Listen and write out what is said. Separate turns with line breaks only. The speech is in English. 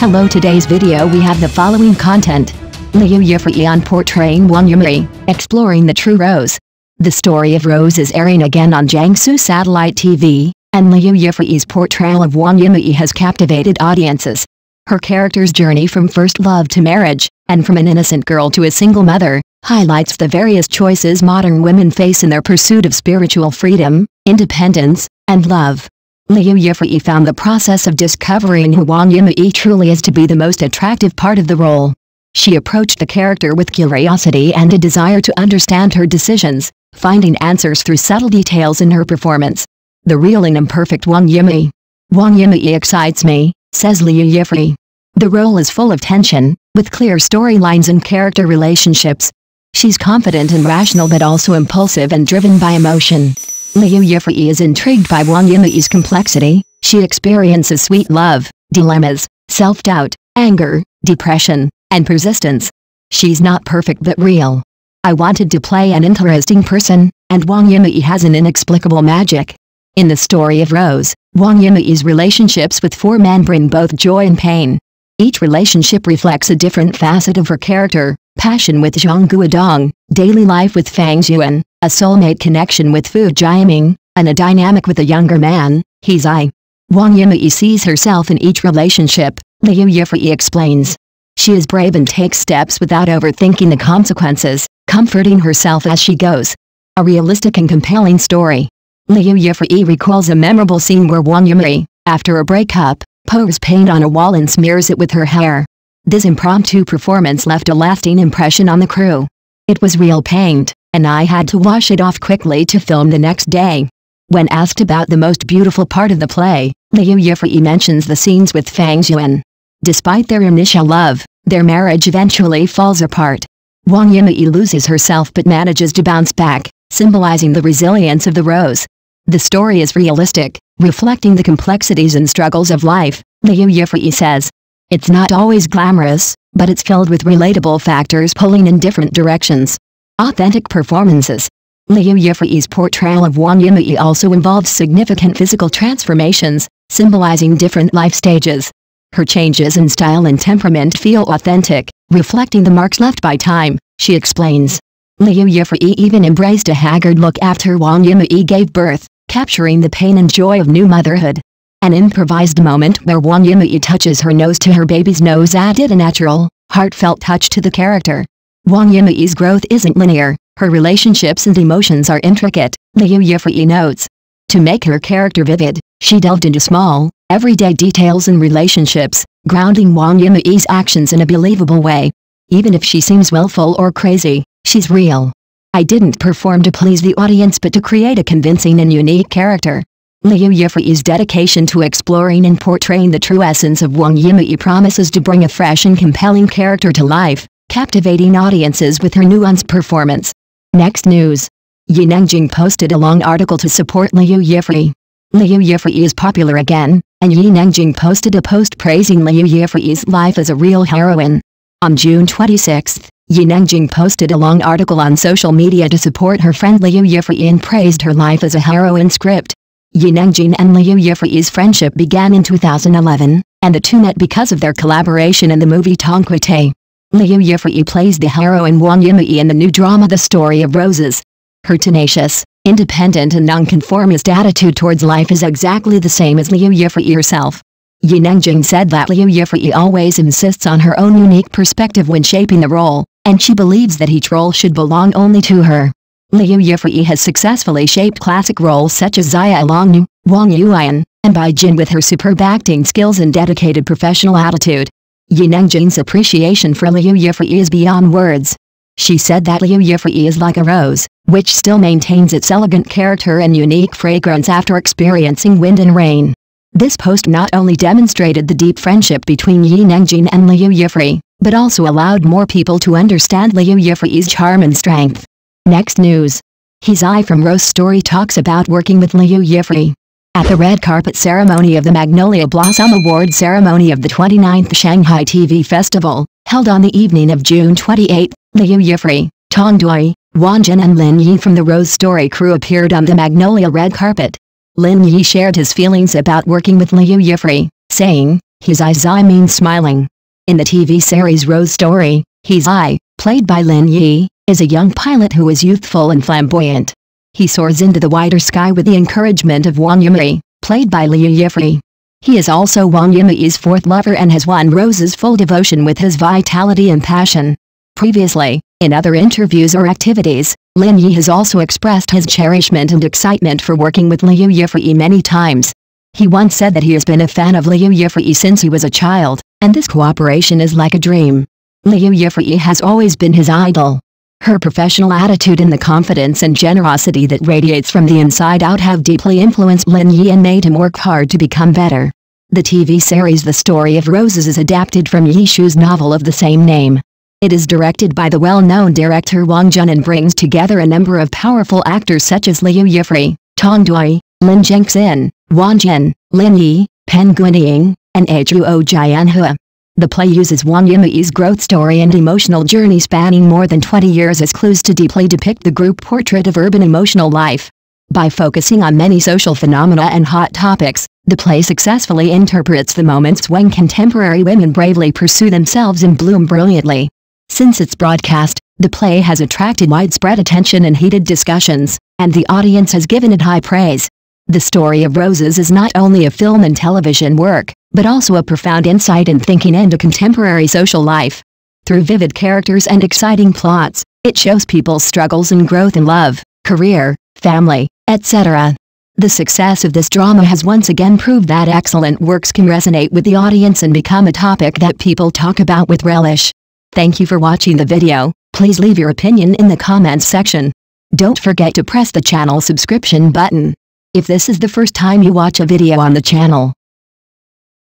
Hello today's video we have the following content. Liu Yifei on portraying Huang Yimei, exploring the true Rose. The story of Rose is airing again on Jiangsu Satellite TV, and Liu Yifei's portrayal of Huang Yimei has captivated audiences. Her character's journey from first love to marriage, and from an innocent girl to a single mother, highlights the various choices modern women face in their pursuit of spiritual freedom, independence, and love. Liu Yifei found the process of discovering who Huang Yimei truly is to be the most attractive part of the role. She approached the character with curiosity and a desire to understand her decisions, finding answers through subtle details in her performance. The real and imperfect Huang Yimei. Huang Yimei excites me, says Liu Yifei. The role is full of tension, with clear storylines and character relationships. She's confident and rational but also impulsive and driven by emotion. Liu Yifei is intrigued by Huang Yimei's complexity, she experiences sweet love, dilemmas, self-doubt, anger, depression, and persistence. She's not perfect but real. I wanted to play an interesting person, and Huang Yimei has an inexplicable magic. In the story of Rose, Huang Yimei's relationships with four men bring both joy and pain. Each relationship reflects a different facet of her character, passion with Zhuang Guodong, daily life with Fang Yuan, a soulmate connection with Fu Jiaming, and a dynamic with a younger man, He Zai. Huang Yimei sees herself in each relationship, Liu Yifei explains. She is brave and takes steps without overthinking the consequences, comforting herself as she goes. A realistic and compelling story. Liu Yifei recalls a memorable scene where Huang Yimei, after a breakup, pours paint on a wall and smears it with her hair. This impromptu performance left a lasting impression on the crew. It was real paint, and I had to wash it off quickly to film the next day. When asked about the most beautiful part of the play, Liu Yifei mentions the scenes with Fang Yuan. Despite their initial love, their marriage eventually falls apart. Huang Yimei loses herself but manages to bounce back, symbolizing the resilience of the rose. The story is realistic, reflecting the complexities and struggles of life, Liu Yifei says. It's not always glamorous, but it's filled with relatable factors pulling in different directions. Authentic performances. Liu Yifei's portrayal of Huang Yimei also involves significant physical transformations, symbolizing different life stages. Her changes in style and temperament feel authentic, reflecting the marks left by time, she explains. Liu Yifei even embraced a haggard look after Huang Yimei gave birth, capturing the pain and joy of new motherhood. An improvised moment where Huang Yimei touches her nose to her baby's nose added a natural, heartfelt touch to the character. Huang Yimei's growth isn't linear, her relationships and emotions are intricate, Liu Yifei notes. To make her character vivid, she delved into small, everyday details and relationships, grounding Huang Yimei's actions in a believable way. Even if she seems willful or crazy, she's real. I didn't perform to please the audience but to create a convincing and unique character. Liu Yifei's dedication to exploring and portraying the true essence of Huang Yimei promises to bring a fresh and compelling character to life captivating audiences with her nuanced performance. Next news. Yi Nengjing posted a long article to support Liu Yifei. Liu Yifei is popular again, and Yi Nengjing posted a post praising Liu Yifei's life as a real heroine. On June 26, Yi Nengjing posted a long article on social media to support her friend Liu Yifei and praised her life as a heroine script. Yi Nengjing and Liu Yifei's friendship began in 2011, and the two met because of their collaboration in the movie Tongquetai. Liu Yifei plays the heroine Huang Yimei in the new drama The Story of Roses. Her tenacious, independent and nonconformist attitude towards life is exactly the same as Liu Yifei herself. Yi Nengjing said that Liu Yifei always insists on her own unique perspective when shaping the role, and she believes that each role should belong only to her. Liu Yifei has successfully shaped classic roles such as Xiao Longnu, Wang Yuan, and Bai Jin with her superb acting skills and dedicated professional attitude. Yi Nengjing's appreciation for Liu Yifei is beyond words. She said that Liu Yifei is like a rose, which still maintains its elegant character and unique fragrance after experiencing wind and rain. This post not only demonstrated the deep friendship between Yi Nengjing and Liu Yifei, but also allowed more people to understand Liu Yifei's charm and strength. Next news. He Zai from Rose Story talks about working with Liu Yifei. At the red carpet ceremony of the Magnolia Blossom Award ceremony of the 29th Shanghai TV Festival, held on the evening of June 28, Liu Yifei, Tong Dawei, Wang Jin and Lin Yi from the Rose Story crew appeared on the Magnolia red carpet. Lin Yi shared his feelings about working with Liu Yifei, saying, His eyes I mean smiling. In the TV series Rose Story, He's Eye, played by Lin Yi, is a young pilot who is youthful and flamboyant. He soars into the wider sky with the encouragement of Huang Yimei, played by Liu Yifei. He is also Huang Yimei's fourth lover and has won Rose's full devotion with his vitality and passion. Previously, in other interviews or activities, Lin Yi has also expressed his cherishment and excitement for working with Liu Yifei many times. He once said that he has been a fan of Liu Yifei since he was a child, and this cooperation is like a dream. Liu Yifei has always been his idol. Her professional attitude and the confidence and generosity that radiates from the inside out have deeply influenced Lin Yi and made him work hard to become better. The TV series The Story of Roses is adapted from Yi Shu's novel of the same name. It is directed by the well-known director Wang Jun and brings together a number of powerful actors such as Liu Yifei, Tong Dawei, Lin Gengxin, Wang Jin, Lin Yi, Pen Guinying, and Ajuo Jianhua. The play uses Huang Yimei's growth story and emotional journey spanning more than 20 years as clues to deeply depict the group portrait of urban emotional life. By focusing on many social phenomena and hot topics, the play successfully interprets the moments when contemporary women bravely pursue themselves and bloom brilliantly. Since its broadcast, the play has attracted widespread attention and heated discussions, and the audience has given it high praise. The Story of Roses is not only a film and television work, but also a profound insight in thinking into contemporary social life. Through vivid characters and exciting plots, it shows people's struggles and growth in love, career, family, etc. The success of this drama has once again proved that excellent works can resonate with the audience and become a topic that people talk about with relish. Thank you for watching the video, please leave your opinion in the comments section. Don't forget to press the channel subscription button. If this is the first time you watch a video on the channel,